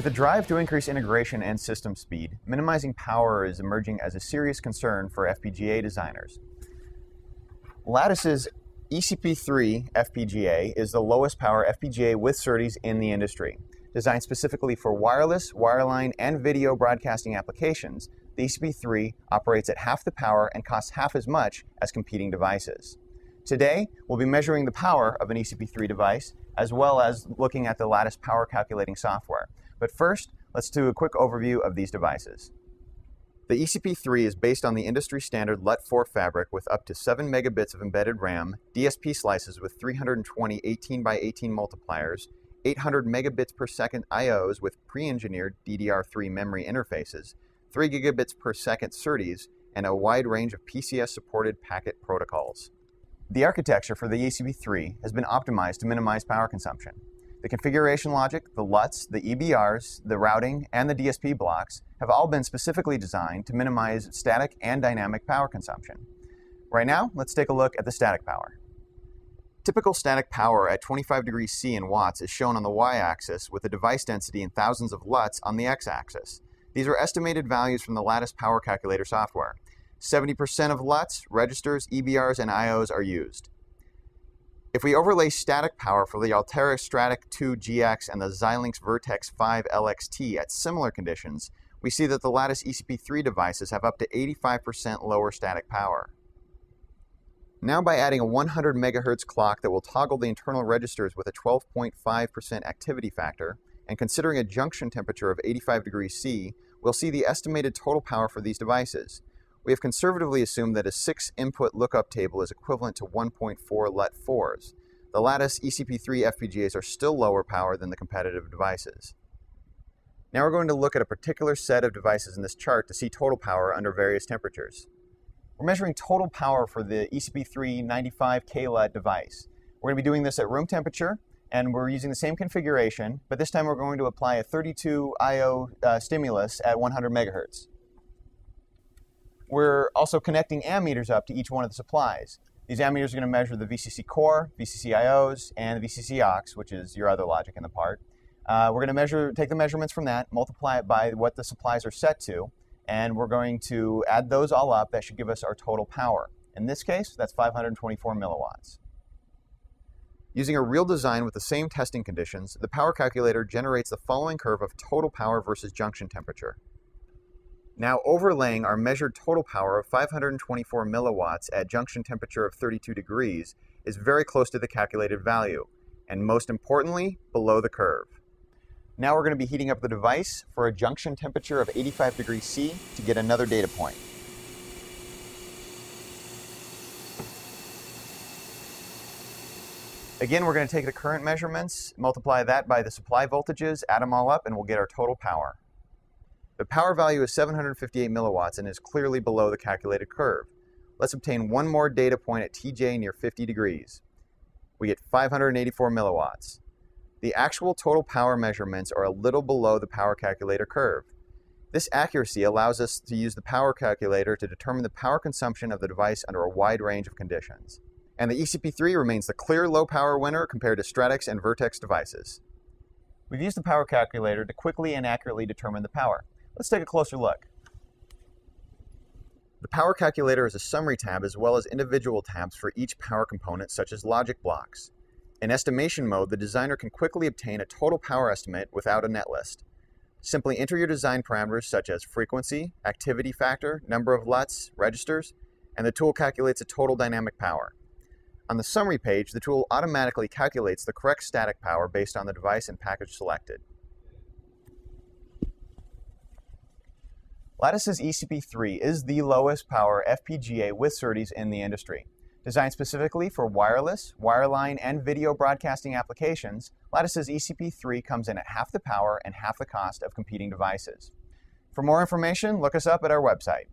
With a drive to increase integration and system speed, minimizing power is emerging as a serious concern for FPGA designers. Lattice's ECP3 FPGA is the lowest power FPGA with SerDes in the industry. Designed specifically for wireless, wireline, and video broadcasting applications, the ECP3 operates at half the power and costs half as much as competing devices. Today, we'll be measuring the power of an ECP3 device as well as looking at the Lattice power calculating software. But first, let's do a quick overview of these devices. The ECP3 is based on the industry standard LUT4 fabric with up to 7 megabits of embedded RAM, DSP slices with 320 18 by 18 multipliers, 800 megabits per second IOs with pre-engineered DDR3 memory interfaces, 3 gigabits per second SerDes, and a wide range of PCS-supported packet protocols. The architecture for the ECP3 has been optimized to minimize power consumption. The configuration logic, the LUTs, the EBRs, the routing, and the DSP blocks have all been specifically designed to minimize static and dynamic power consumption. Right now, let's take a look at the static power. Typical static power at 25 degrees C in watts is shown on the y-axis with the device density in thousands of LUTs on the x-axis. These are estimated values from the Lattice Power Calculator software. 70% of LUTs, registers, EBRs, and IOs are used. If we overlay static power for the Altera Stratix 2 GX and the Xilinx Virtex 5 LXT at similar conditions, we see that the Lattice ECP3 devices have up to 85% lower static power. Now by adding a 100 MHz clock that will toggle the internal registers with a 12.5% activity factor, and considering a junction temperature of 85 degrees C, we'll see the estimated total power for these devices. We have conservatively assumed that a 6-input lookup table is equivalent to 1.4 LUT4s. The Lattice ECP3 FPGAs are still lower power than the competitive devices. Now we're going to look at a particular set of devices in this chart to see total power under various temperatures. We're measuring total power for the ECP3 95K LUT device. We're going to be doing this at room temperature, and we're using the same configuration, but this time we're going to apply a 32 IO uh, stimulus at 100 megahertz. We're also connecting ammeters up to each one of the supplies. These ammeters are going to measure the VCC core, VCC IOs, and the VCC aux, which is your other logic in the part. Uh, we're going to measure, take the measurements from that, multiply it by what the supplies are set to, and we're going to add those all up. That should give us our total power. In this case, that's 524 milliwatts. Using a real design with the same testing conditions, the power calculator generates the following curve of total power versus junction temperature. Now overlaying our measured total power of 524 milliwatts at junction temperature of 32 degrees is very close to the calculated value, and most importantly, below the curve. Now we're going to be heating up the device for a junction temperature of 85 degrees C to get another data point. Again, we're going to take the current measurements, multiply that by the supply voltages, add them all up, and we'll get our total power. The power value is 758 milliwatts and is clearly below the calculated curve. Let's obtain one more data point at TJ near 50 degrees. We get 584 milliwatts. The actual total power measurements are a little below the power calculator curve. This accuracy allows us to use the power calculator to determine the power consumption of the device under a wide range of conditions. And the ECP3 remains the clear low power winner compared to Stratix and Virtex devices. We've used the power calculator to quickly and accurately determine the power. Let's take a closer look. The Power Calculator is a summary tab as well as individual tabs for each power component such as logic blocks. In estimation mode, the designer can quickly obtain a total power estimate without a netlist. Simply enter your design parameters such as frequency, activity factor, number of LUTs, registers, and the tool calculates a total dynamic power. On the summary page, the tool automatically calculates the correct static power based on the device and package selected. Lattice's ECP3 is the lowest power FPGA with SerDes in the industry. Designed specifically for wireless, wireline, and video broadcasting applications, Lattice's ECP3 comes in at half the power and half the cost of competing devices. For more information, look us up at our website.